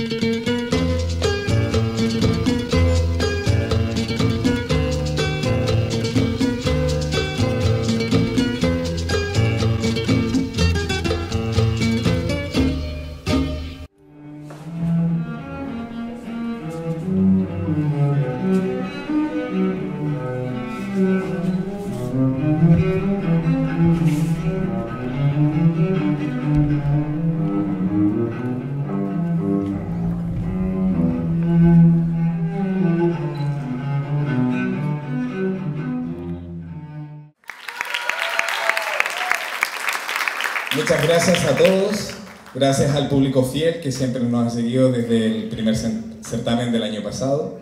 Thank mm -hmm. you. Muchas gracias a todos, gracias al público fiel que siempre nos ha seguido desde el primer certamen del año pasado.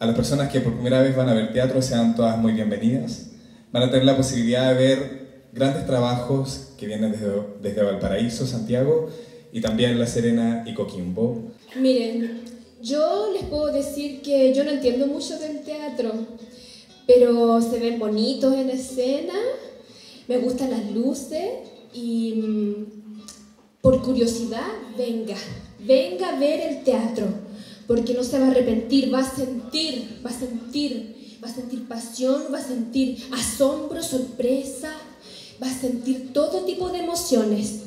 A las personas que por primera vez van a ver teatro, sean todas muy bienvenidas. Van a tener la posibilidad de ver grandes trabajos que vienen desde, desde Valparaíso, Santiago y también La Serena y Coquimbo. Miren, yo les puedo decir que yo no entiendo mucho del teatro, pero se ven bonitos en escena, me gustan las luces y mm, por curiosidad, venga, venga a ver el teatro, porque no se va a arrepentir, va a sentir, va a sentir, va a sentir pasión, va a sentir asombro, sorpresa, va a sentir todo tipo de emociones.